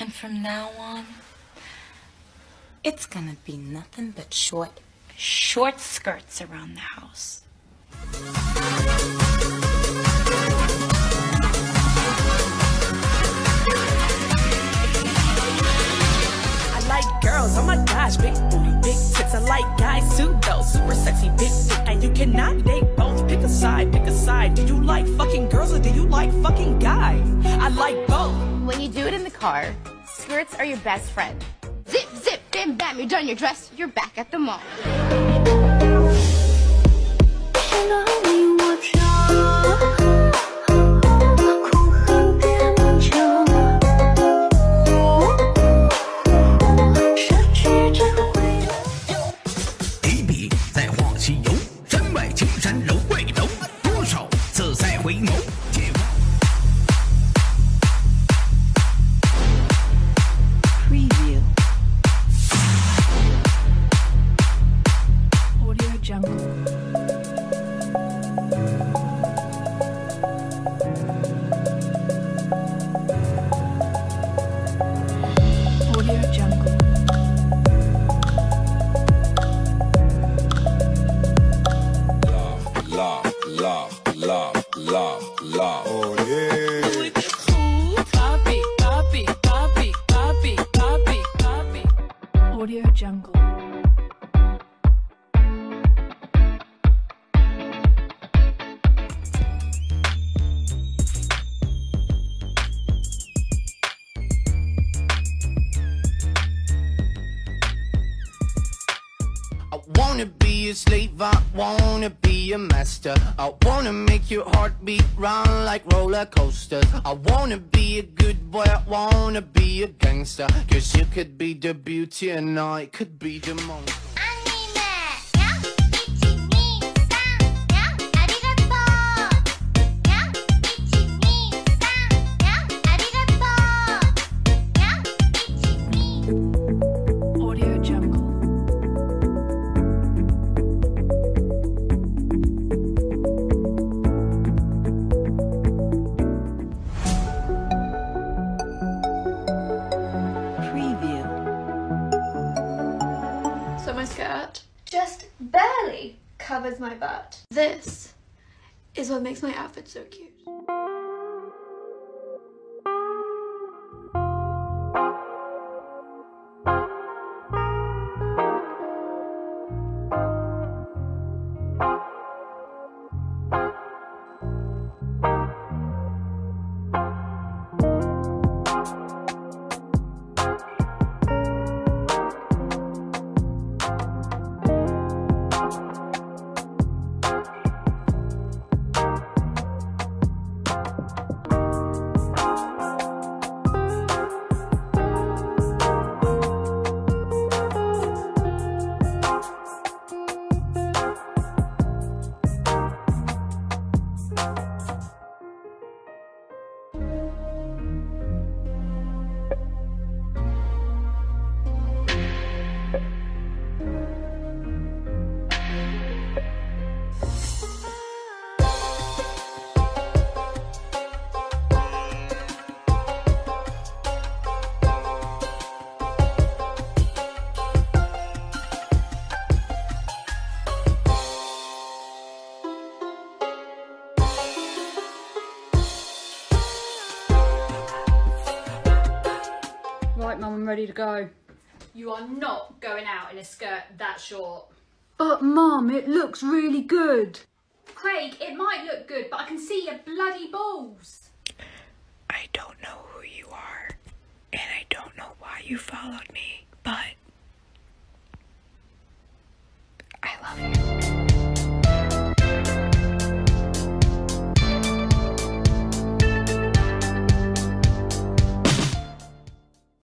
And from now on, it's gonna be nothing but short, short skirts around the house. I like girls, oh my gosh, big booty. I like guys too, though. Super sexy, big dick, and you cannot date both. Pick a side, pick a side. Do you like fucking girls or do you like fucking guys? I like both. When you do it in the car, skirts are your best friend. Zip, zip, bam, bam, you're done, you're dressed, you're back at the mall. And I watch out. Love, love, love, love. Oh yeah. Poppy, poppy, poppy, poppy, poppy, poppy. Audio Jungle. Wanna be a slave, I wanna be a master. I wanna make your heartbeat run like roller coasters. I wanna be a good boy, I wanna be a gangster. Cause you could be the beauty and I could be the monster. Skirt just barely covers my butt. This is what makes my outfit so cute. Right, Mum, I'm ready to go. You are not going out in a skirt that short. But, Mum, it looks really good. Craig, it might look good, but I can see your bloody balls. I don't know who you are, and I don't know why you followed me, but